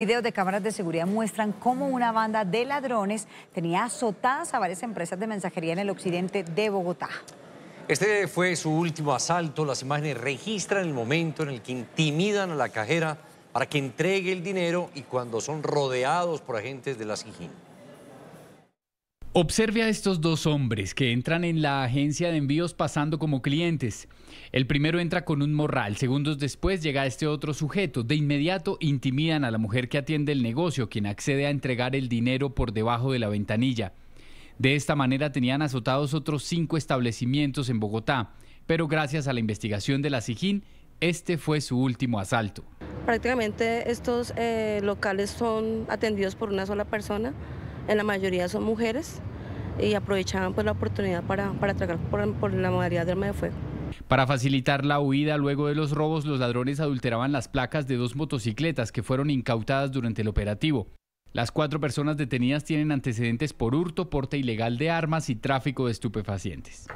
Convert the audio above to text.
Videos de cámaras de seguridad muestran cómo una banda de ladrones tenía azotadas a varias empresas de mensajería en el occidente de Bogotá. Este fue su último asalto. Las imágenes registran el momento en el que intimidan a la cajera para que entregue el dinero y cuando son rodeados por agentes de la SIGIN. Observe a estos dos hombres que entran en la agencia de envíos pasando como clientes. El primero entra con un morral, segundos después llega este otro sujeto. De inmediato intimidan a la mujer que atiende el negocio, quien accede a entregar el dinero por debajo de la ventanilla. De esta manera tenían azotados otros cinco establecimientos en Bogotá, pero gracias a la investigación de la SIGIN, este fue su último asalto. Prácticamente estos eh, locales son atendidos por una sola persona en la mayoría son mujeres y aprovechaban pues la oportunidad para, para atracar por, la modalidad de arma de fuego. Para facilitar la huida luego de los robos, los ladrones adulteraban las placas de dos motocicletas que fueron incautadas durante el operativo. Las cuatro personas detenidas tienen antecedentes por hurto, porte ilegal de armas y tráfico de estupefacientes.